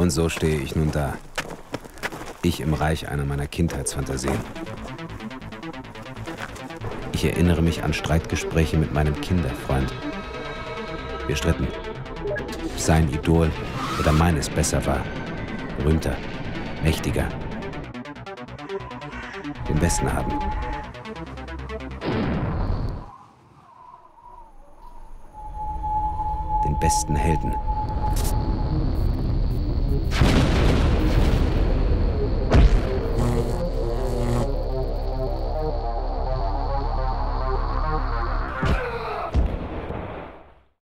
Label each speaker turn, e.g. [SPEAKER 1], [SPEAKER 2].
[SPEAKER 1] Und so stehe ich nun da. Ich im Reich einer meiner Kindheitsfantasien. Ich erinnere mich an Streitgespräche mit meinem Kinderfreund. Wir stritten. Sein Idol oder meines besser war. Berühmter, mächtiger. Den besten haben. Den besten Helden.